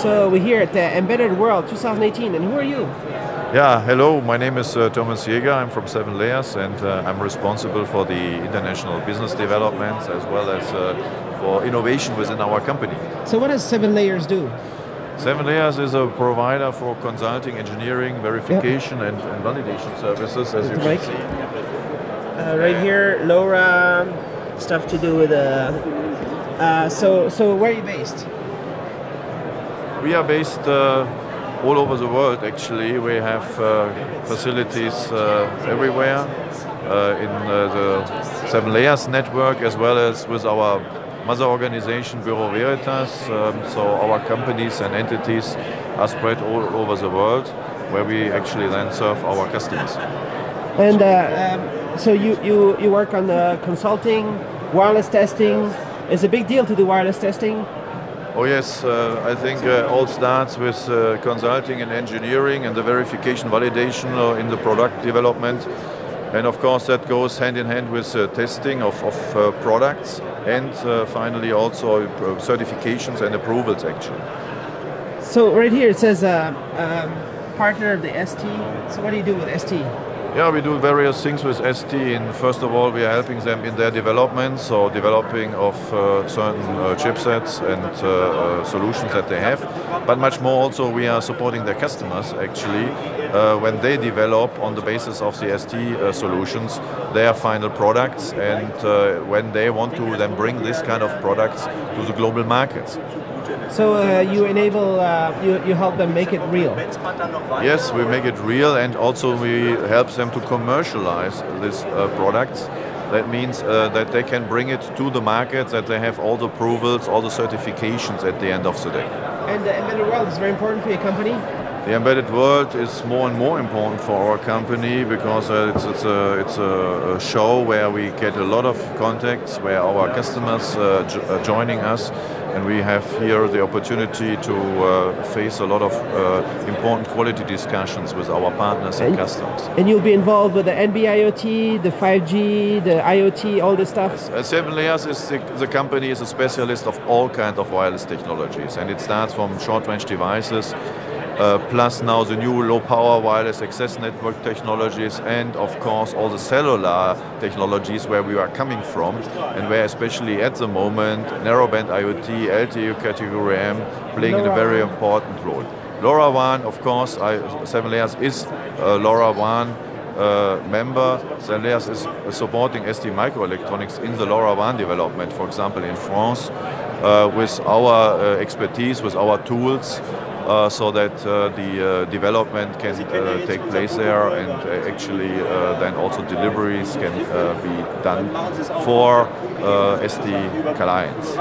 So we're here at the Embedded World 2018, and who are you? Yeah, hello, my name is uh, Thomas Jäger, I'm from Seven Layers and uh, I'm responsible for the international business development as well as uh, for innovation within our company. So what does Seven Layers do? Seven Layers is a provider for consulting, engineering, verification yep. and, and, validation services as you can see. Uh, right here, LoRa, stuff to do with... Uh, uh, so, so where are you based? We are based uh, all over the world actually. We have uh, facilities uh, everywhere uh, in uh, the Seven Layers network as well as with our mother organization Bureau Veritas. Um, so our companies and entities are spread all over the world where we actually then serve our customers. And um, so you, you, you work on consulting, wireless testing. It's a big deal to do wireless testing. Oh yes, uh, I think uh, all starts with uh, consulting and engineering and the verification validation uh, in the product development. And of course that goes hand in hand with uh, testing of, of uh, products and finally also certifications and approvals actually. So right here it says um, partner of the ST. So what do you do with ST? Yeah, we do various things with ST. And first of all, we are helping them in their development, so developing of uh, certain uh, chipsets and uh, uh solutions that they have. But much more also, we are supporting their customers actually uh, when they develop on the basis of the ST uh, solutions their final products, and when they want to then bring this kind of products to the global markets. So uh, you enable, uh, you, you help them make it real. Yes, we make it real, and also we help them to commercialize these uh, products. That means uh, that they can bring it to the market, that they have all the approvals, all the certifications at the end of the day. And the embedded world is very important for your company. The embedded world is more and more important for our company because uh, it's, it's, a, it's a, show where we get a lot of contacts, where our customers uh, are joining us and we have here the opportunity to uh, face a lot of uh, important quality discussions with our partners and, and, customers. And you'll be involved with the NB-IoT, the 5G, the IoT, all this stuff? Uh, Seven Layers is the, the, company is a specialist of all kinds of wireless technologies and it starts from short-range devices uh, plus now the new low power wireless access network technologies and of course all the cellular technologies where we are coming from and where especially at the moment narrowband IoT, LTE category M playing a very important role. LoRaWAN, of course, I, Seven Layers is a LoRaWAN uh, member. Seven Layers is uh, supporting ST Microelectronics in the LoRaWAN development, for example, in France, uh, with our uh, expertise, with our tools, uh, Uh, so that uh, the uh, development can uh, take place there and uh, actually then also deliveries can be done for ST clients.